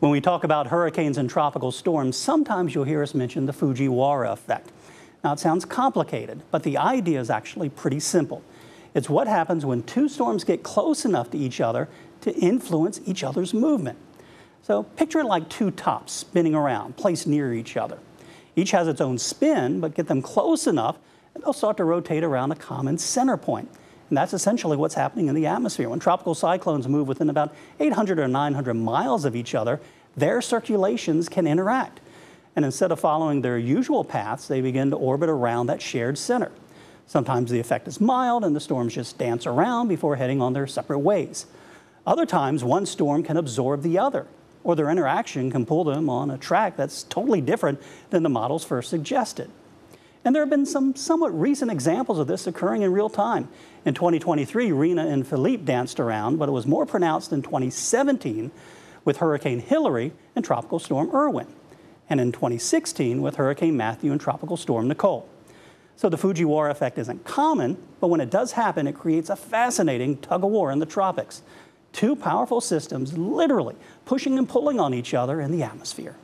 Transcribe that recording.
When we talk about hurricanes and tropical storms, sometimes you'll hear us mention the Fujiwhara effect. Now, it sounds complicated, but the idea is actually pretty simple. It's what happens when two storms get close enough to each other to influence each other's movement. So picture it like two tops spinning around, placed near each other. Each has its own spin, but get them close enough, and they'll start to rotate around a common center point. And that's essentially what's happening in the atmosphere. When tropical cyclones move within about 800 or 900 miles of each other, their circulations can interact. And instead of following their usual paths, they begin to orbit around that shared center. Sometimes the effect is mild and the storms just dance around before heading on their separate ways. Other times, one storm can absorb the other, or their interaction can pull them on a track that's totally different than the models first suggested. And there have been some somewhat recent examples of this occurring in real time. In 2023, Rina and Philippe danced around, but it was more pronounced in 2017 with Hurricane Hilary and Tropical Storm Irwin, and in 2016 with Hurricane Matthew and Tropical Storm Nicole. So the Fujiwhara effect isn't common, but when it does happen, it creates a fascinating tug of war in the tropics. Two powerful systems literally pushing and pulling on each other in the atmosphere.